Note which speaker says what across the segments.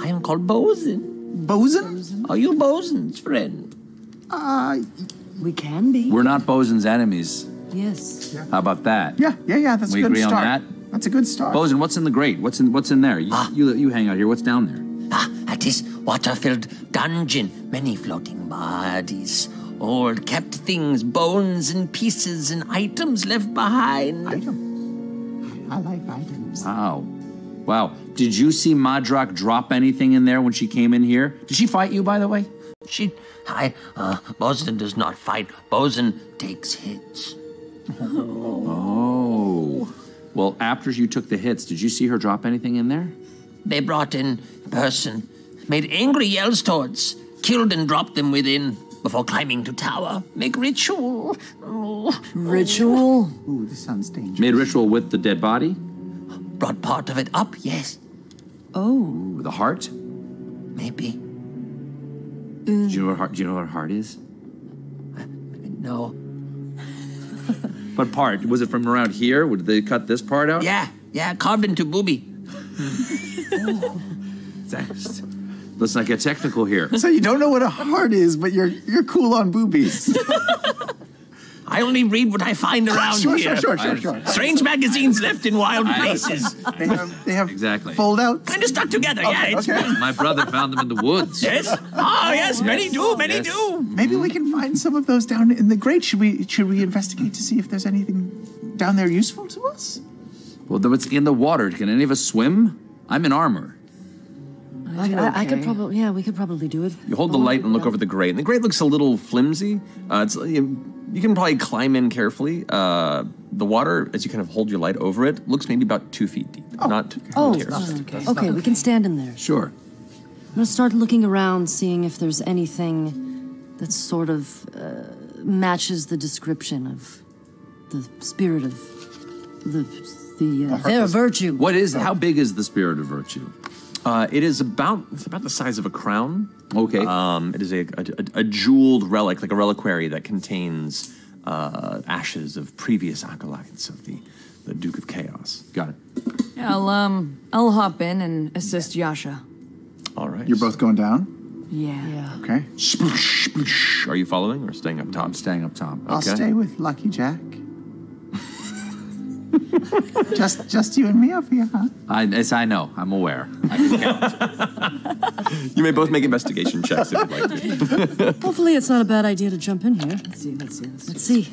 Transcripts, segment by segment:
Speaker 1: I am called Bosun.
Speaker 2: Bosun?
Speaker 1: Are you Bosun's friend?
Speaker 2: Uh,
Speaker 3: We can be.
Speaker 4: We're not Bosun's enemies.
Speaker 3: Yes.
Speaker 4: How about that?
Speaker 2: yeah, yeah, yeah. That's
Speaker 4: We
Speaker 2: a good
Speaker 4: agree on
Speaker 2: start.
Speaker 4: that?
Speaker 2: That's a good start.
Speaker 4: Bosun, what's in the grate? What's in What's in there? You, you, you hang out here. What's down there?
Speaker 1: Ah, at this water-filled dungeon, many floating bodies, old kept things, bones and pieces and items left behind.
Speaker 2: Items. I like items.
Speaker 4: Wow. Wow. Did you see Madrak drop anything in there when she came in here? Did she fight you, by the way?
Speaker 1: She, I, uh, Bosun does not fight. Bosun takes hits.
Speaker 4: Oh. Well, after you took the hits, did you see her drop anything in there?
Speaker 1: They brought in person, made angry yells towards, killed and dropped them within before climbing to tower. Make ritual. Oh,
Speaker 3: Ritual?
Speaker 2: Ooh, this sounds dangerous.
Speaker 4: Made ritual with the dead body?
Speaker 1: Brought part of it up, yes,
Speaker 3: Oh.
Speaker 4: The heart?
Speaker 1: maybe. Uh.
Speaker 4: Do you know what heart? Do you know what a heart is?
Speaker 1: No.
Speaker 4: What part? Was it from around here? Did they cut this part out?
Speaker 1: Yeah, yeah, carved into booby.
Speaker 4: Thanks. Let's not get technical here.
Speaker 2: So you don't know what a heart is, but you're you're cool on boobies.
Speaker 1: I only read what I find around
Speaker 2: sure,
Speaker 1: here.
Speaker 2: sure, sure, sure, sure.
Speaker 1: Strange magazines left in wild places.
Speaker 2: They have they have
Speaker 4: Exactly.
Speaker 2: fold outs.
Speaker 1: kind of stuck together, yeah.
Speaker 2: Okay,
Speaker 1: It's,
Speaker 2: okay.
Speaker 4: My brother found them in the woods.
Speaker 1: Yes. Oh, yes, many do, many
Speaker 4: Yes.
Speaker 1: do.
Speaker 2: Maybe we can find some of those down in the grate. Should we should we investigate to see if there's anything down there useful to us?
Speaker 4: Well, though it's in the water. Can any of us swim? I'm in armor.
Speaker 3: I, I, I could probably, yeah, we could probably do it.
Speaker 5: You hold the light and look over the grate, and the grate looks a little flimsy. Uh, it's you, you can probably climb in carefully. Uh, the water, as you kind of hold your light over it, looks maybe about two feet deep. Oh. Not
Speaker 3: Oh,
Speaker 5: terribly.
Speaker 3: okay. Okay, we can stand in there.
Speaker 4: Sure.
Speaker 3: I'm gonna start looking around, seeing if there's anything that sort of uh, matches the description of the spirit of the the, uh, their virtue.
Speaker 4: What is? How big is the spirit of virtue?
Speaker 5: Uh, it is about it's about the size of a crown.
Speaker 4: Okay.
Speaker 5: Um, it is a, a, a jeweled relic, like a reliquary that contains uh, ashes of previous acolytes of the, the Duke of Chaos.
Speaker 4: Got it.
Speaker 6: Yeah, I'll um, I'll hop in and assist Yasha.
Speaker 5: All right.
Speaker 2: You're both going down.
Speaker 6: Yeah.
Speaker 3: Yeah.
Speaker 2: Okay.
Speaker 5: Sploosh, sploosh. Are you following or staying up top?
Speaker 4: I'm staying up top.
Speaker 2: I'll
Speaker 5: Okay.
Speaker 2: stay with Lucky Jack. Just just you and me up here, huh?
Speaker 4: I, yes, I know. I'm aware.
Speaker 5: You may both make investigation checks if you'd like to.
Speaker 3: Hopefully, it's not a bad idea to jump in here.
Speaker 6: Let's see, let's see, let's see.
Speaker 3: Let's see.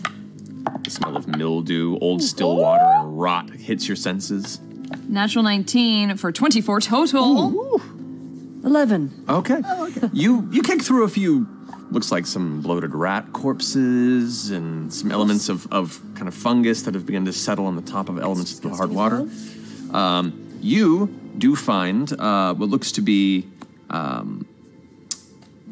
Speaker 5: The smell of mildew, old still water, and rot hits your senses.
Speaker 6: Natural 19 for 24 total.
Speaker 3: Eleven.
Speaker 5: Oh, okay. You you kick through a few looks like some bloated rat corpses and some elements of, of kind of fungus that have begun to settle on the top of elements of the hard water. Um, you do find uh, what looks to be um,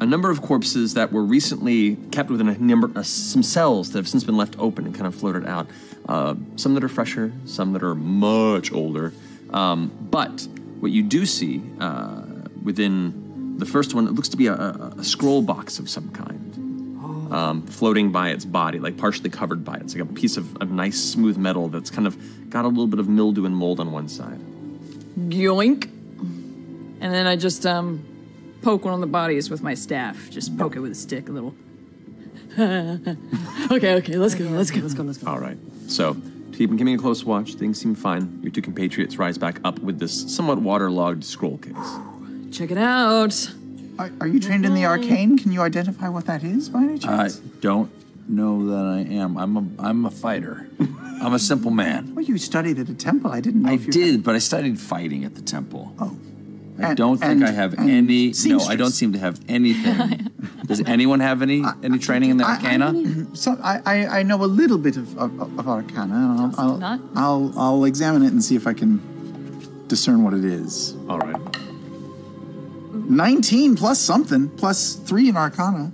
Speaker 5: a number of corpses that were recently kept within a number uh, some cells that have since been left open and kind of floated out. Uh, some that are fresher, some that are much older. Um, but what you do see uh, within the first one, it looks to be a, a, scroll box of some kind, um, floating by its body, like partially covered by it. It's like a piece of, of nice smooth metal that's kind of got a little bit of mildew and mold on one side.
Speaker 6: Yoink. And then I just um poke one of the bodies with my staff. Just poke it with a stick a little. okay, okay, let's go, let's go.
Speaker 3: Let's go. Let's go.
Speaker 5: All right. So, keeping keeping a close watch, things seem fine. Your two compatriots rise back up with this somewhat waterlogged scroll case.
Speaker 6: Check it out.
Speaker 2: Are, are you trained in the arcane? Can you identify what that is by any chance?
Speaker 4: I don't know that I am. I'm a I'm a fighter. I'm a simple man.
Speaker 2: well, you studied at a temple. I didn't know.
Speaker 4: I
Speaker 2: if you
Speaker 4: did, but I studied fighting at the temple.
Speaker 2: Oh.
Speaker 4: I
Speaker 2: And-
Speaker 4: don't think
Speaker 2: and-
Speaker 4: I have
Speaker 2: and
Speaker 4: any. No, I don't seem to have anything. Does anyone have any any training in the
Speaker 2: I-
Speaker 4: arcana?
Speaker 2: So I, I, I know a little bit of, of, of arcana, and I'll, I'll. I'll I'll examine it and see if I can discern what it is.
Speaker 5: All right.
Speaker 2: Nineteen plus something plus three in arcana.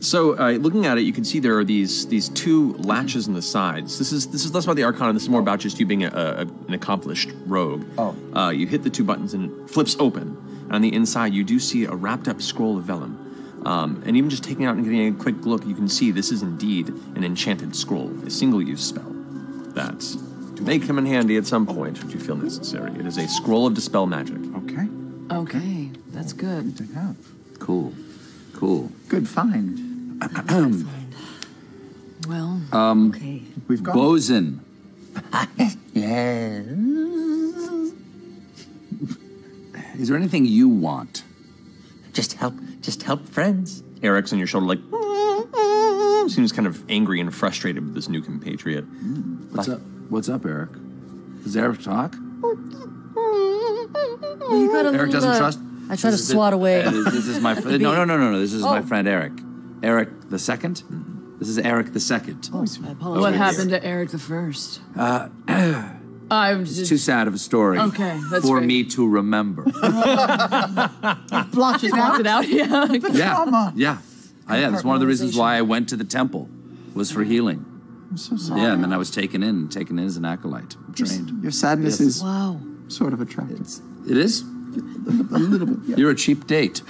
Speaker 5: So, uh, looking at it, you can see there are these these two latches in the sides. This is this is less about the arcana. This is more about just you being a, a, an accomplished rogue.
Speaker 2: Oh.
Speaker 5: Uh, you hit the two buttons and it flips open. And on the inside, you do see a wrapped up scroll of vellum. Um, and even just taking it out and getting a quick look, you can see this is indeed an enchanted scroll, a single use spell that may come in handy at some point if you feel necessary. It is a scroll of dispel magic.
Speaker 2: Okay.
Speaker 6: Okay, that's good.
Speaker 2: Good to.
Speaker 4: Cool. Cool.
Speaker 2: Good find.
Speaker 6: Well,
Speaker 3: Okay.
Speaker 2: We've got.
Speaker 4: Bosun.
Speaker 1: Yes.
Speaker 4: Is there anything you want?
Speaker 1: Just help, just help friends.
Speaker 5: Eric's on your shoulder, like seems kind of angry and frustrated with this new compatriot.
Speaker 4: What's up? What's up, Eric? Does Eric talk?
Speaker 3: You
Speaker 4: Eric
Speaker 3: little,
Speaker 4: doesn't
Speaker 3: uh,
Speaker 4: trust.
Speaker 3: I try to
Speaker 4: This is-
Speaker 3: swat away.
Speaker 4: uh, This is my friend. No, no, no, no, no. This is my
Speaker 3: Oh.
Speaker 4: friend Eric. Eric the second. This is Eric the second.
Speaker 3: Oh, I apologize.
Speaker 6: what happened to Eric the First? Uh, I'm
Speaker 4: It's
Speaker 6: just
Speaker 4: too sad of a story.
Speaker 6: Okay, that's
Speaker 4: for
Speaker 6: fair.
Speaker 4: me to remember.
Speaker 2: blocked it
Speaker 6: blocked it out. Yeah.
Speaker 4: yeah,
Speaker 2: Trauma.
Speaker 4: yeah, Uh, yeah. That's one of the reasons why I went to the temple, was for healing.
Speaker 2: I'm so sorry.
Speaker 4: Yeah, and then I was taken in, taken in as an acolyte, trained.
Speaker 2: Your sadness
Speaker 4: Yes.
Speaker 2: is
Speaker 3: Wow.
Speaker 2: sort of attractive.
Speaker 4: It is.
Speaker 2: A little bit. Yeah.
Speaker 4: You're a cheap date.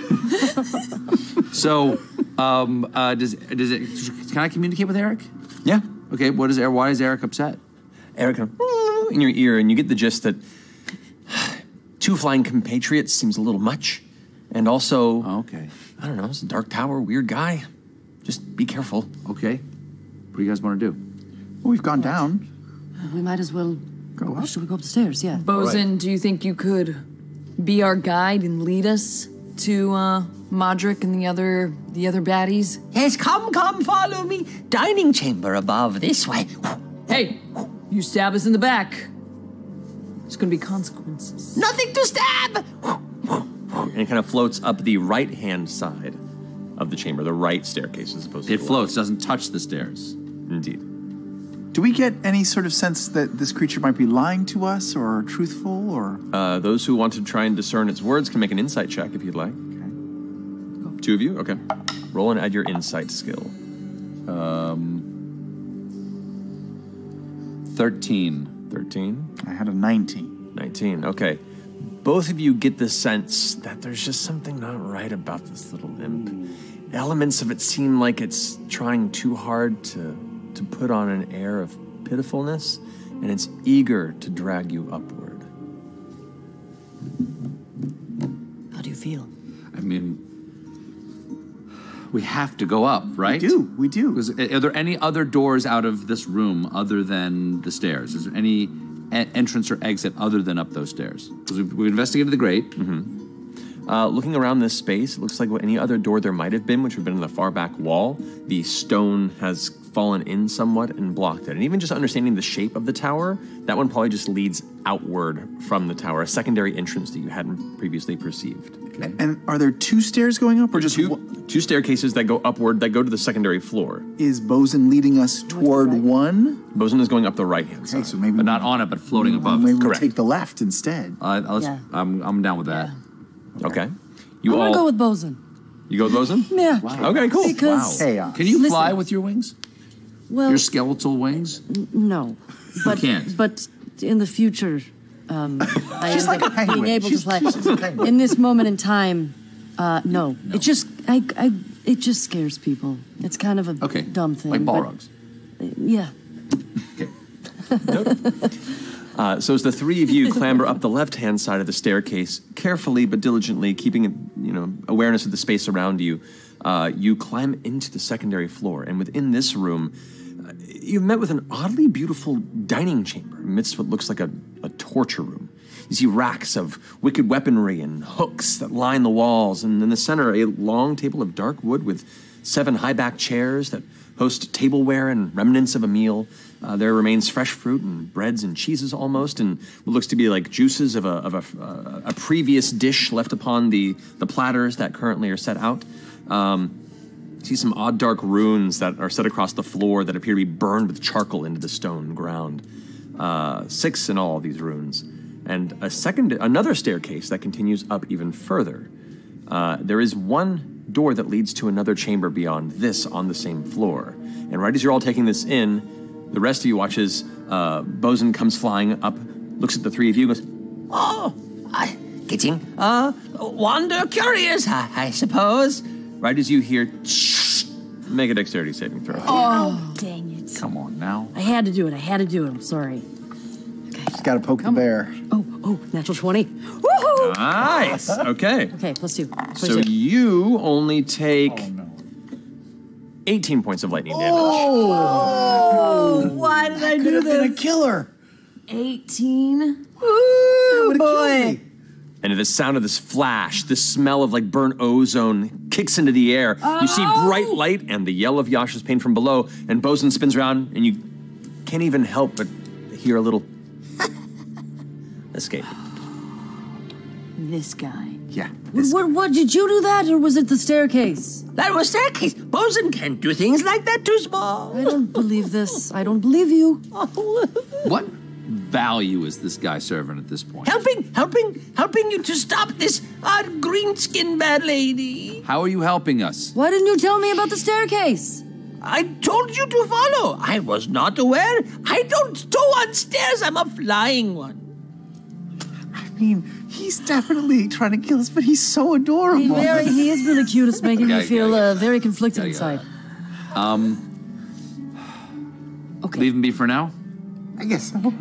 Speaker 4: so, um, uh, does does it? Can I communicate with Eric?
Speaker 5: Yeah.
Speaker 4: Okay. What is Eric? Why is Eric upset?
Speaker 5: Eric kind of in your ear, and you get the gist that two flying compatriots seems a little much, and also
Speaker 4: Oh, okay.
Speaker 5: I don't know, it's a dark tower, weird guy. Just be careful.
Speaker 4: Okay. What do you guys want to do?
Speaker 2: Well, we've gone down.
Speaker 3: We might as well.
Speaker 2: Go up.
Speaker 3: Should we go up the stairs? Yeah.
Speaker 6: Bosun, do you think you could be our guide and lead us to uh, Modric and the other the other baddies?
Speaker 1: Yes, come, come, follow me. Dining chamber above, this way.
Speaker 6: Hey, you stab us in the back. There's gonna be consequences.
Speaker 1: Nothing to stab.
Speaker 5: And it kind of floats up the right hand side of the chamber, the right staircase as opposed to
Speaker 4: It
Speaker 5: the
Speaker 4: floats, doesn't touch the stairs.
Speaker 5: Indeed.
Speaker 2: Do we get any sort of sense that this creature might be lying to us or truthful or.
Speaker 5: Uh, those who want to try and discern its words can make an insight check if you'd like. Okay. Two of you? Okay. Roll and add your insight skill.
Speaker 4: Um, Thirteen.
Speaker 5: 13.
Speaker 2: I had a 19.
Speaker 5: 19. Okay. Both of you get the sense that there's just something not right about this little imp. Elements of it seem like it's trying too hard to to put on an air of pitifulness, and it's eager to drag you upward.
Speaker 3: How do you feel?
Speaker 4: I mean, we have to go up, right?
Speaker 2: We do. We do.
Speaker 4: Because are there any other doors out of this room other than the stairs? Is there any e- entrance or exit other than up those stairs? Because we, we investigated the grate.
Speaker 5: Uh, looking around this space, it looks like any other door there might have been, which would have been in the far back wall. The stone has fallen in somewhat and blocked it. And even just understanding the shape of the tower, that one probably just leads outward from the tower, a secondary entrance that you hadn't previously perceived.
Speaker 2: And are there two stairs going up or just
Speaker 5: Two,
Speaker 2: one?
Speaker 5: two staircases that go upward that go to the secondary floor.
Speaker 2: Is Bosun leading us toward
Speaker 3: right?
Speaker 2: one?
Speaker 5: Bosun is going up the right hand
Speaker 2: Okay,
Speaker 5: side.
Speaker 2: so maybe
Speaker 4: But not on it, but floating above.
Speaker 2: maybe we'll
Speaker 5: Correct.
Speaker 2: take the left instead.
Speaker 4: Uh, let's-
Speaker 3: Yeah.
Speaker 4: I'm, I'm down with that.
Speaker 5: Okay. You
Speaker 3: I'm
Speaker 5: all
Speaker 3: gonna go with Bosun.
Speaker 5: you go with Bosun?
Speaker 3: Yeah.
Speaker 5: Okay, cool.
Speaker 3: Because
Speaker 2: Chaos.
Speaker 4: Can you
Speaker 3: Listen.
Speaker 4: fly with your wings?
Speaker 3: Well,
Speaker 4: Your skeletal wings?
Speaker 3: no, but
Speaker 4: can't.
Speaker 3: but in the future, um, I
Speaker 2: She's like
Speaker 3: up
Speaker 2: a penguin.
Speaker 3: being able
Speaker 2: She's-
Speaker 3: to fly.
Speaker 2: she's a penguin.
Speaker 3: In this moment in time, uh, no. It just I, I it just scares people. It's kind of a
Speaker 4: Okay.
Speaker 3: dumb thing.
Speaker 4: Like
Speaker 3: but-
Speaker 4: Balrogs.
Speaker 3: Yeah.
Speaker 5: Uh, so as the three of you clamber up the left-hand side of the staircase, carefully but diligently, keeping you know awareness of the space around you, uh, you climb into the secondary floor. And within this room, you've met with an oddly beautiful dining chamber amidst what looks like a, a torture room. You see racks of wicked weaponry and hooks that line the walls, and in the center, a long table of dark wood with seven high-backed chairs that host tableware and remnants of a meal. Uh, there remains fresh fruit and breads and cheeses almost, and what looks to be like juices of a, of a, uh, a previous dish left upon the, the platters that currently are set out. Um, see some odd dark runes that are set across the floor that appear to be burned with charcoal into the stone ground. Uh, six in all, these runes. And a second, another staircase that continues up even further. Uh, there is one door that leads to another chamber beyond this on the same floor. And right as you're all taking this in, the rest of you watches uh, Bosun comes flying up, looks at the three of you, goes,
Speaker 1: Oh, I, getting, uh, wonder curious, I, I suppose.
Speaker 5: Right as you hear, make a dexterity saving throw. Oh.
Speaker 3: oh, dang it!
Speaker 4: Come on now.
Speaker 3: I had to do it. I had to do it. I'm sorry. Okay.
Speaker 2: Just got to poke the bear.
Speaker 3: Oh, oh, natural twenty. Woohoo!
Speaker 5: Nice. Okay.
Speaker 3: Okay, plus two.
Speaker 5: So
Speaker 3: 22.
Speaker 5: you only take 18 points of lightning damage.
Speaker 6: Oh, oh why did I do
Speaker 2: Been a killer.
Speaker 3: 18.
Speaker 6: Ooh, boy.
Speaker 5: And the sound of this flash, the smell of like burnt ozone kicks into the air. You see oh! bright light and the yell of Yasha's pain from below, and Bosun spins around, and you can't even help but hear a little escape.
Speaker 6: This guy.
Speaker 2: Yeah.
Speaker 3: What, what, did you do that, or was it the staircase?
Speaker 1: That was staircase. Bosun can't do things like that too small.
Speaker 3: I don't believe this. I don't believe you.
Speaker 4: What value is this guy serving at this point?
Speaker 1: helping, helping, helping you to stop this uh, green skin bad lady.
Speaker 4: How are you helping us?
Speaker 3: Why didn't you tell me about the staircase?
Speaker 1: I told you to follow. I was not aware. I don't go on stairs. I'm a flying one.
Speaker 2: I mean, he's definitely trying to kill us, but he's so
Speaker 3: He,
Speaker 2: adorable.
Speaker 3: very, he is really cute. It's making
Speaker 4: Yeah,
Speaker 3: me feel
Speaker 4: yeah, yeah.
Speaker 3: uh, very conflicted
Speaker 4: Yeah, yeah.
Speaker 3: inside. Um. Okay.
Speaker 4: Leave him be for now?
Speaker 2: I guess so.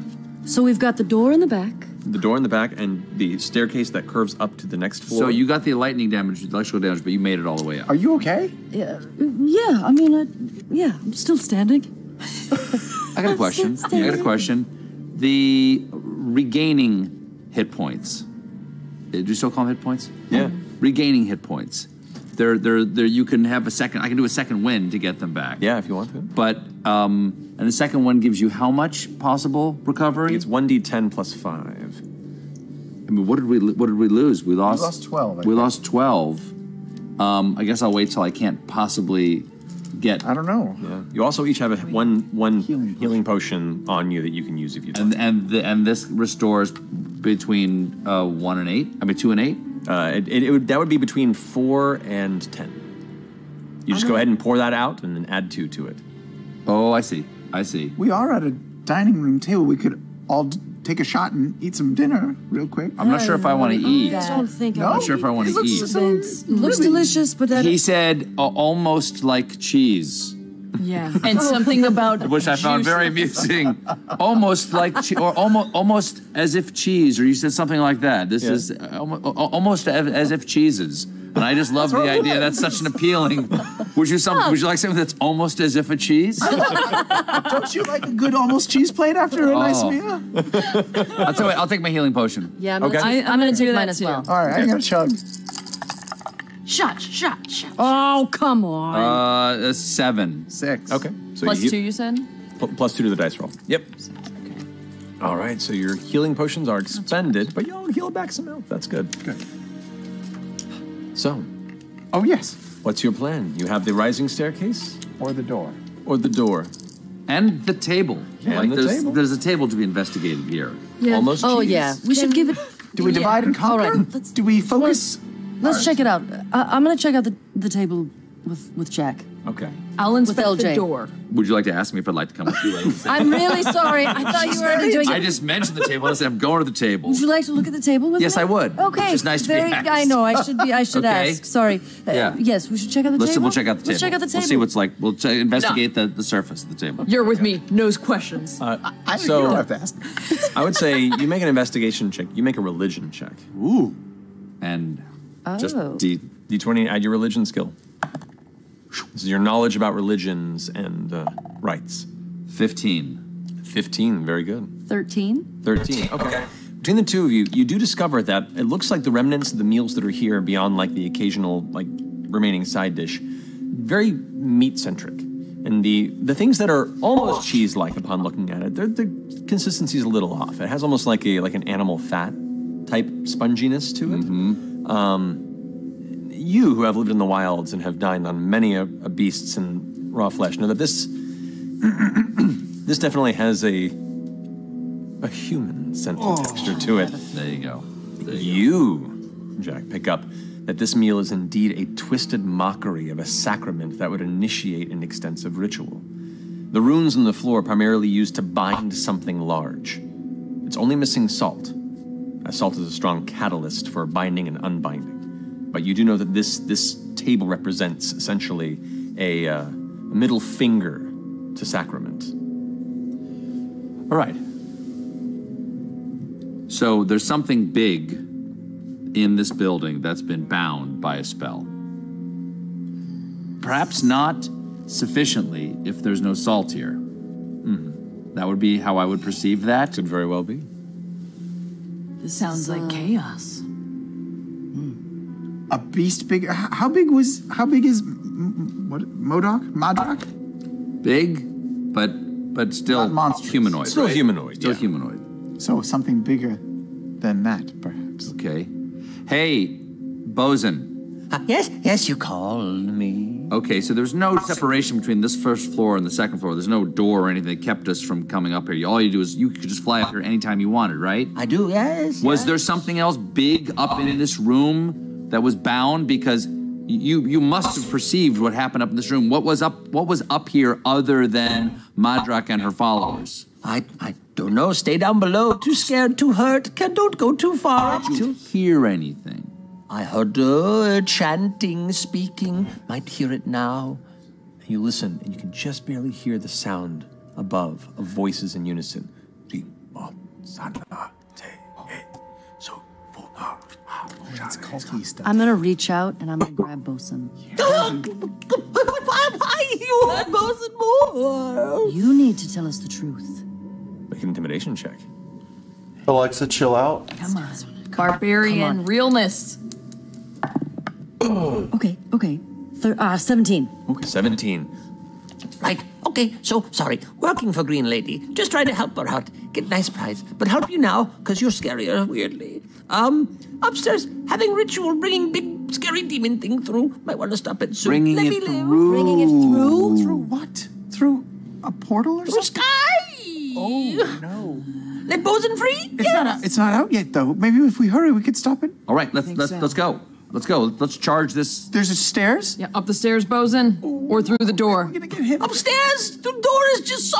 Speaker 3: So we've got the door in the back.
Speaker 5: The door in the back and the staircase that curves up to the next floor.
Speaker 4: So you got the lightning damage, the electrical damage, but you made it all the way up.
Speaker 2: Are you okay?
Speaker 3: Yeah, yeah. I mean, I, yeah. I'm still standing.
Speaker 4: I got a question. I got a question. The regaining hit points. Uh, Do you still call them hit points?
Speaker 5: Yeah.
Speaker 4: Regaining hit points. They're, they're, they're, you can have a second, I can do a second wind to get them back.
Speaker 5: Yeah, if you want to.
Speaker 4: But, um, and the second one gives you how much possible recovery?
Speaker 5: It's 1d10 plus 5.
Speaker 4: I mean, what did we, what did we lose? We lost, we
Speaker 2: lost 12, I
Speaker 4: we
Speaker 2: think.
Speaker 4: lost 12. Um, I guess I'll wait till I can't possibly get
Speaker 2: I don't know.
Speaker 5: Yeah. You also each have a one one healing potion. on you that you can use if you
Speaker 4: and and the, and this restores between uh, one and eight. I mean, two and eight.
Speaker 5: Uh, it, it, it would, that would be between four and ten. You just go ahead and pour that out and then add two to it.
Speaker 4: Oh, I see. I see.
Speaker 2: We are at a dining room table. We could all d- take a shot and eat some dinner real quick.
Speaker 4: I'm not sure if I want to eat.
Speaker 3: I don't think
Speaker 2: No?
Speaker 3: I
Speaker 4: I'm not sure if I want to eat.
Speaker 2: so-
Speaker 3: It looks delicious, but that
Speaker 4: He said uh, almost like cheese,
Speaker 6: Yeah. And something about
Speaker 4: which I found
Speaker 6: juice.
Speaker 4: very amusing. almost like che- or almost almost as if cheese, or you said something like that. This
Speaker 5: Yeah.
Speaker 4: is almost, almost as as if cheeses. And I just love the idea. That's such an appealing. Would you some? Would you like something that's almost as if a cheese?
Speaker 2: Don't you like a good almost cheese plate after a nice
Speaker 4: Oh.
Speaker 2: meal?
Speaker 4: I'll tell you. what, I'll take my healing potion.
Speaker 3: Yeah, I'm gonna,
Speaker 5: Okay.
Speaker 3: take,
Speaker 6: I-
Speaker 3: I'm gonna
Speaker 6: I'm gonna do
Speaker 3: mine
Speaker 6: that
Speaker 3: as well.
Speaker 2: All right, I'm gonna chug.
Speaker 6: Shot, shot, shot.
Speaker 3: Oh, come on.
Speaker 4: Uh, seven.
Speaker 2: Six.
Speaker 5: Okay. So
Speaker 6: Plus
Speaker 5: you,
Speaker 6: two, you said?
Speaker 5: pl- plus two to the dice roll. Yep. Okay. All right. So your healing potions are expended, but you'll heal back some health. That's good.
Speaker 2: Good.
Speaker 5: So,
Speaker 2: Oh yes.
Speaker 5: What's your plan? You have the rising staircase
Speaker 2: Or the door.
Speaker 5: or the door?
Speaker 4: And the table.
Speaker 5: And
Speaker 4: like
Speaker 5: the
Speaker 4: there's,
Speaker 5: table.
Speaker 4: there's a table to be investigated here.
Speaker 5: Almost.
Speaker 3: oh
Speaker 5: cheese.
Speaker 3: yeah, we should give it.
Speaker 2: Do we divide and conquer?
Speaker 3: right, let's
Speaker 2: Do we focus?
Speaker 3: let's check it out. I, I'm gonna check out the, the table with with Jack.
Speaker 5: Okay.
Speaker 6: I'll inspect the door.
Speaker 4: Would you like to ask me if I'd like to come with you? ladies?
Speaker 3: I'm really sorry. I thought you were already doing it.
Speaker 4: I just mentioned the table. I said I'm going to the table.
Speaker 3: Would you like to look at the table with
Speaker 4: Yes,
Speaker 3: me?
Speaker 4: Yes, I would.
Speaker 3: Okay.
Speaker 4: It's just nice to be
Speaker 3: very,
Speaker 4: asked.
Speaker 3: I know. I should be. I should
Speaker 4: Okay.
Speaker 3: ask. Sorry. Uh,
Speaker 4: Yeah.
Speaker 3: Yes, we should check out the
Speaker 4: Let's
Speaker 3: table.
Speaker 4: we'll check out the table.
Speaker 3: Let's check out the table.
Speaker 4: We'll see what's like. We'll ch- investigate the, the surface of the table.
Speaker 6: You're with me. Knows questions.
Speaker 5: Uh,
Speaker 2: I,
Speaker 5: so
Speaker 2: you don't have to ask.
Speaker 5: I would say you make an investigation check. You make a religion check.
Speaker 4: Ooh. And just
Speaker 3: Oh.
Speaker 4: D,
Speaker 5: D20, add your religion skill. This is your knowledge about religions and uh, rites.
Speaker 4: 15.
Speaker 5: 15, very good.
Speaker 3: Thirteen.
Speaker 5: 13, okay. Between the two of you, you do discover that it looks like the remnants of the meals that are here, beyond like the occasional like remaining side dish, very meat centric. And the the things that are almost cheese like upon looking at it, they're, the consistency is a little off. It has almost like a like an animal fat type sponginess to it. Um, you who have lived in the wilds and have dined on many a, a beasts and raw flesh know that this this definitely has a a human scent and oh. texture to it.
Speaker 4: There you go.
Speaker 5: You, Jack, pick up that this meal is indeed a twisted mockery of a sacrament that would initiate an extensive ritual. The runes on the floor are primarily used to bind something large. It's only missing salt, as salt is a strong catalyst for binding and unbinding. But you do know that this this table represents essentially a uh, middle finger to sacrament.
Speaker 4: All right. So there's something big in this building that's been bound by a spell. Perhaps not sufficiently if there's no salt here. Mhm. That would be how I would perceive that.
Speaker 7: Could very well be.
Speaker 6: This sounds like chaos.
Speaker 2: A beast big. h- How big was? How big is? M- M- What? Modoc? Madrak?
Speaker 4: Big, but but still
Speaker 2: Not monstrous.
Speaker 4: humanoid.
Speaker 7: Still
Speaker 4: right?
Speaker 7: humanoid,
Speaker 4: Still
Speaker 7: yeah.
Speaker 4: humanoid.
Speaker 2: So something bigger than that, perhaps.
Speaker 4: Okay. Hey, Bosun.
Speaker 5: Ah, yes, yes, you called me.
Speaker 4: Okay, so there's no separation between this first floor and the second floor. There's no door or anything that kept us from coming up here. All you do is you could just fly up here anytime you wanted, right?
Speaker 5: I do, yes.
Speaker 4: Was
Speaker 5: yes.
Speaker 4: there something else big up in this room that was bound? Because you you must have perceived what happened up in this room. What was up What was up here other than Madrak and her followers?
Speaker 5: I, I don't know. Stay down below. Too scared, too hurt. Can, don't go too far.
Speaker 4: Did you hear anything?
Speaker 5: I heard uh, chanting, speaking. Might hear it now.
Speaker 7: You listen, and you can just barely hear the sound above of voices in unison.
Speaker 2: It's culty stuff.
Speaker 3: I'm gonna reach out and I'm gonna grab Bosun.
Speaker 5: Why you heard Bosun more?
Speaker 3: You need to tell us the truth.
Speaker 7: Make an intimidation check.
Speaker 8: Alexa, chill out.
Speaker 6: Come on. Barbarian realness.
Speaker 3: Okay, okay. Thir- uh, 17.
Speaker 7: 17.
Speaker 5: Right. Okay. So sorry. Working for Green Lady. Just try to help her out. Get nice prize. But help you now, cause you're scarier. Weirdly. Um. Upstairs, having ritual, bringing big scary demon thing through. Might want to stop it soon.
Speaker 4: Bringing
Speaker 5: Let
Speaker 4: it
Speaker 5: me live.
Speaker 4: through.
Speaker 5: Bringing it through.
Speaker 2: Through what? Through a portal or
Speaker 5: Through
Speaker 2: something?
Speaker 5: sky.
Speaker 2: Oh no!
Speaker 5: Let Bosun free.
Speaker 2: It's not. Out, it's not out yet, though. Maybe if we hurry, we could stop it.
Speaker 4: All right, let's let's
Speaker 3: so.
Speaker 4: let's go. Let's go. Let's charge this.
Speaker 2: There's a stairs.
Speaker 6: Yeah, up the stairs, Bosun, or through the door.
Speaker 2: We're gonna get hit.
Speaker 5: Upstairs. The door is just so